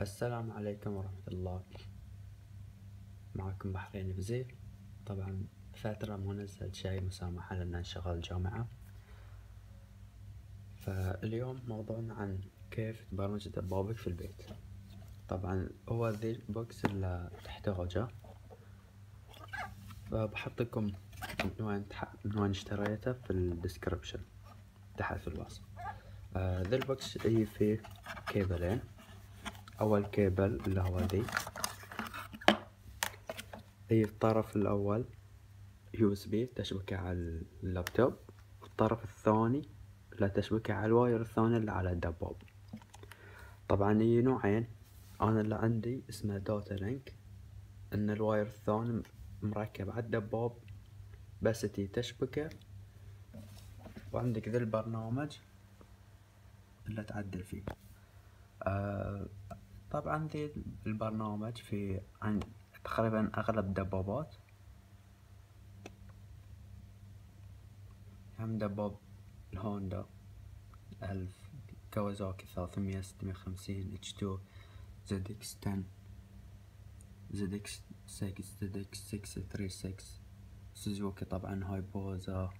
السلام عليكم ورحمة الله. معكم بحرين بزير طبعا فترة مو نزلت شي مسامحة لأن انشغل جامعة. فاليوم موضوعنا عن كيف تبرمج دبابك في البيت. طبعا هو ذي ال box اللي تحتاجه فبحط لكم من وين. من وين اشتريته في ال description تحت في الوصف. آه ذا ال box يجي فيه كيبلين. أول كيبل اللي هو ذي. هي الطرف الأول USB تشبكه على اللابتوب والطرف الثاني اللي تشبكه على ال wire الثاني اللي على الدباب طبعا هي نوعين. أنا اللي عندي اسمه data link إن ال wire الثاني مركب على الدباب بس تي تشبكه. وعندك ذا البرنامج اللي تعدل فيه. آه طبعا ذي البرنامج في عن تقريبا أغلب الدبابات هم دباب الهوندا ألف Kawasaki ثلاثمية ستمية وخمسين H two ZX ten زد إكس سكس زد إكس سكس ثري سكس سوزوكي طبعا هايابوزا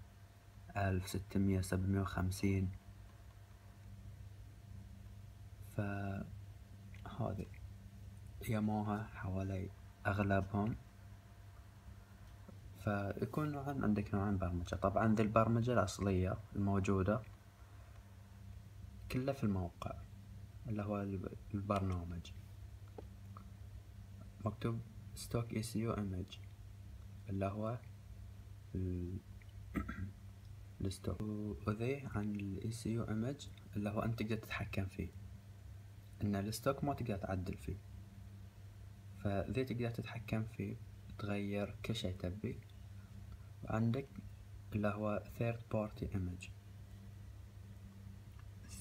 ألف ستمية سبعمية وخمسين. فهذه ياماها حوالي أغلبهم فيكون نوعا عندك نوعين برمجة. طبعا ذي البرمجة الأصلية الموجودة كلها في الموقع اللي هو البرنامج. مكتوب stock ECU image اللي هو ال stock وذي عن الاي سي يو ايمج اللي هو أنت تقدر تتحكم فيه. إن ال stock ما تقدر تعدل فيه. فذي تقدر تتحكم فيه تغير كل شي تبي. وعندك اللي هو third party image.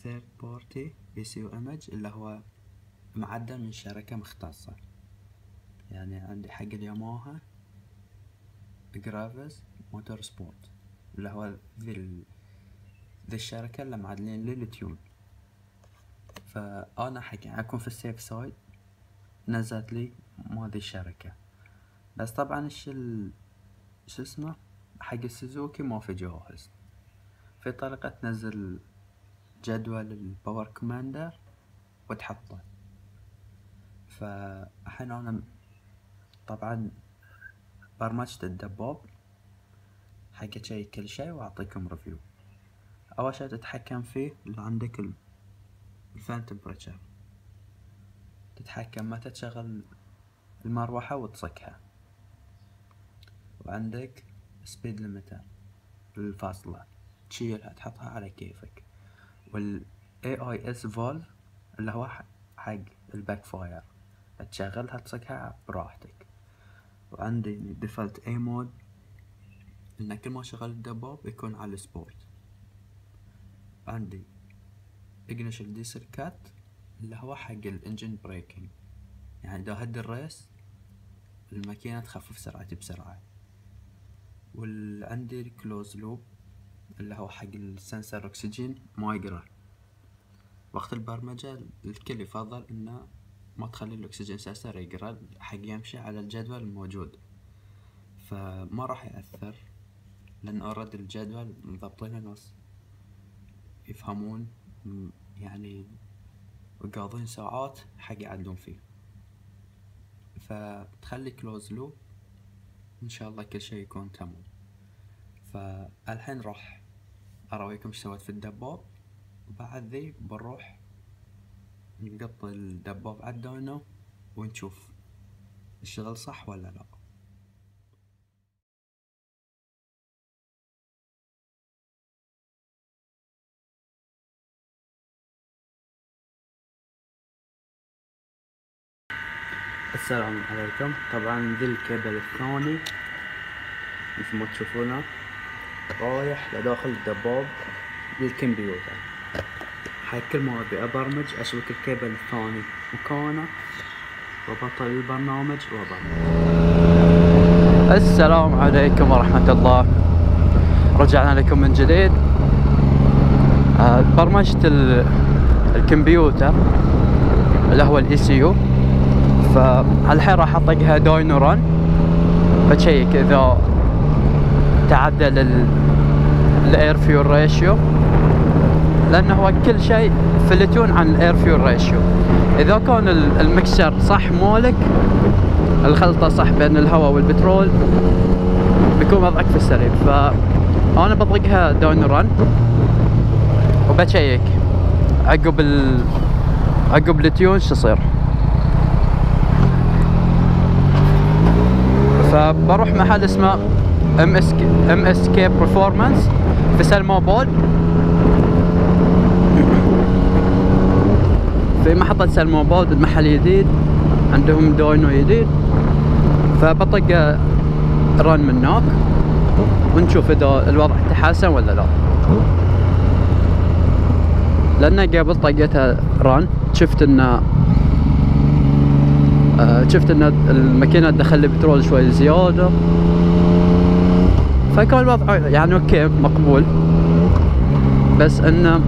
third party ECU image اللي هو معدل من شركة مختصة. يعني عندي حق الياماها Graves Motorsport اللي هو ذي. ذي الشركة اللي معدلين لي حق أكون في ال safe side. نزلت لي من ذي الشركة بس طبعا إيش ال... شو اسمه؟ حق السوزوكي ما في جاهز في طريقة تنزل جدول ال Power Commander وتحطه. فالحين أنا طبعا برمجت الدباب حق كل شي وأعطيكم review أول شي تتحكم فيه اللي عندك ال fan temperature. تتحكم متى تشغل المروحة وتصكها. وعندك speed limiter الفاصلة تشيلها تحطها على كيفك. وال AIS valve اللي هو حق ال backfire تشغلها تصكها براحتك. وعندي default A mode إن كل ما شغل الدباب يكون على ال sport عندي ignition decel cut اللي هو حق ال engine braking يعني إذا هدي الريس الماكينة تخفف سرعتي بسرعة. والعندي ال closed loop اللي هو حق ال sensor oxygen ما يقرأ. وقت البرمجة الكل يفضل إنه ما تخلي ال oxygen sensor يقرأ حق يمشي على الجدول الموجود. فما راح يأثر لأن already الجدول مضبطينه ناس يفهمون يعني وقاضين ساعات حق يعدلون فيه. فتخلي closed loop إن شاء الله كل شي يكون تمام. فالحين راح أراويكم إيش سويت في الدباب وبعد ذي بنروح نقط الدباب على ال dyno ونشوف الشغل صح ولا لا. السلام عليكم. طبعا ذي الكابل الثاني مثل ما تشوفونه رايح لداخل الدباب للكمبيوتر. حق كل ما أبي أبرمج اشبك الكابل الثاني مكانه وبطل البرنامج وابرمج السلام عليكم ورحمة الله. رجعنا لكم من جديد. آه، برمجت ال- الكمبيوتر اللي هو ال ECU فالحين راح أطقها dyno run. بشيك إذا تعدل ال air fuel ratio. لأنه هو كل شيء في ال tune عن ال air fuel ratio. إذا كان ال mixture صح مولك الخلطة صح بين الهواء والبترول بيكون وضعك في السليم فأنا بطقها dyno run وبشيك. عقب ال عقب ال tune شو يصير؟ فبروح محل اسمه MS MSK Performance في سلماباد في محطة سلماباد المحل جديد عندهم dyno جديد فبطق run من هناك. ونشوف إذا الوضع تحسن ولا لا. لأن قبل طقيتها run شفت إنه شفت إن الماكينة تدخل لي بترول شوي زيادة. فكان الوضع يعني okay مقبول. بس انه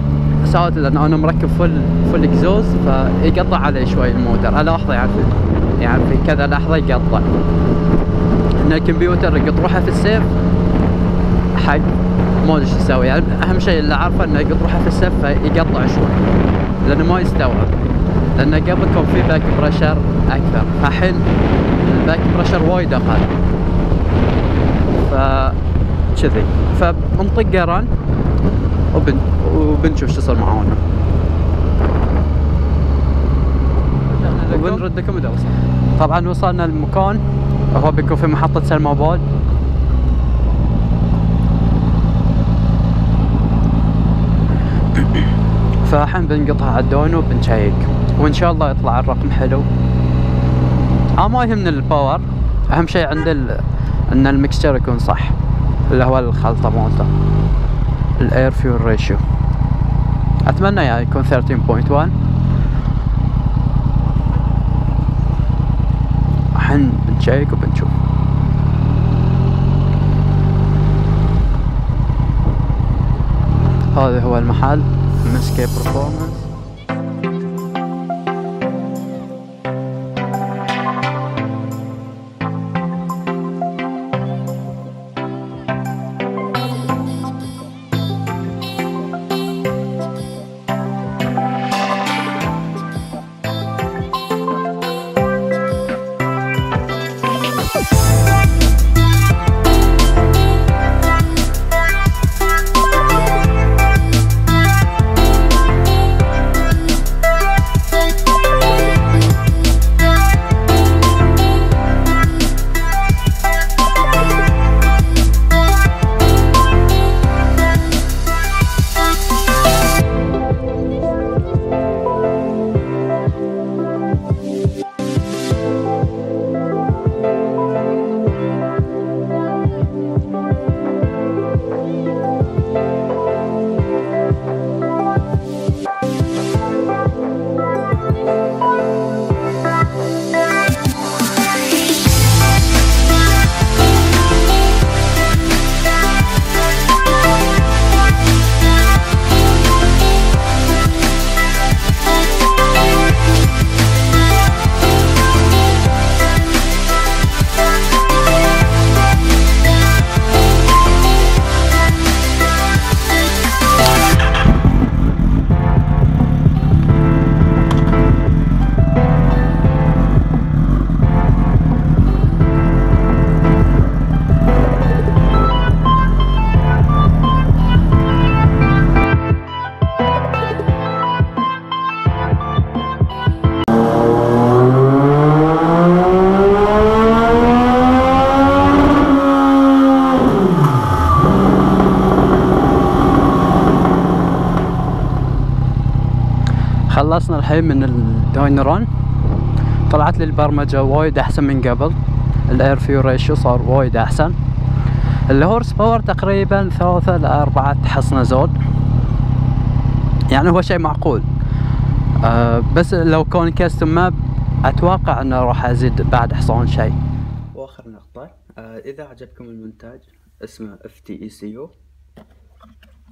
ساعات لأن أنا مركب full full exhaust فيقطع علي شوي الموتر. الاحظه يعني يعني في كذا لحظة يقطع. إن الكمبيوتر يقط روحه في ال safe حق ما أدري شو يسوي. يعني أهم شيء اللي أعرفه إنه يقط روحه في ال safe فيقطع شوي لأنه ما يستوعب. لأن قبل كان في back pressure أكثر. فالحين ال back pressure وايد أقل. ف كذي. فبنطق run وبن وبنشوف شو صار معانا. وبنرد لكم اذا طبعا وصلنا المكان. هو بيكون في محطة سلماباد. فالحين بنقطع على وبنشيك. وإن شاء الله يطلع الرقم حلو. آه ما يهمنا ال power أهم شيء عند إن ال mixture يكون صح. اللي هو الخلطة مالته. ال air fuel ratio أتمنى يعني يكون 13.1 الحين بنشيك وبنشوف. هذا هو المحل. مسكي برفورمانس خلصنا الحين من ال dyno run طلعت لي البرمجة وايد أحسن من قبل. ال air fuel ratio صار وايد أحسن. ال horsepower تقريبا ثلاثة لأربعة حصنة زود. يعني هو شيء معقول. أه بس لو كان custom map أتوقع إنه راح أزيد بعد حصان شيء. وآخر نقطة أه إذا عجبكم المنتج اسمه اف تي إي سي يو.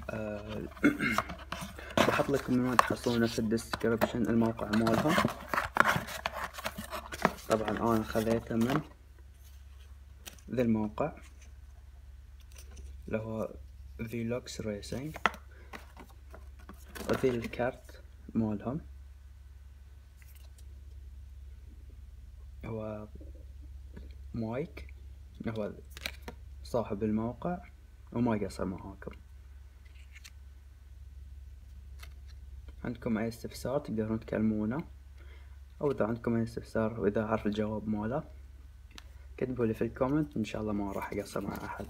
بحط لكم عنوان تحصلونه في ال description الموقع مالهم أنا خذيته من ذا الموقع اللي هو Velox Racing وذي ال card مالهم. هو مايك هو صاحب الموقع وما قصر معاكم. عندكم أي استفسار تقدرون تكلمونا؟ أو إذا عندكم أي استفسار وإذا عارف الجواب ماله كتبوا لي في الكومنت إن شاء الله ما راح أقصر مع أحد.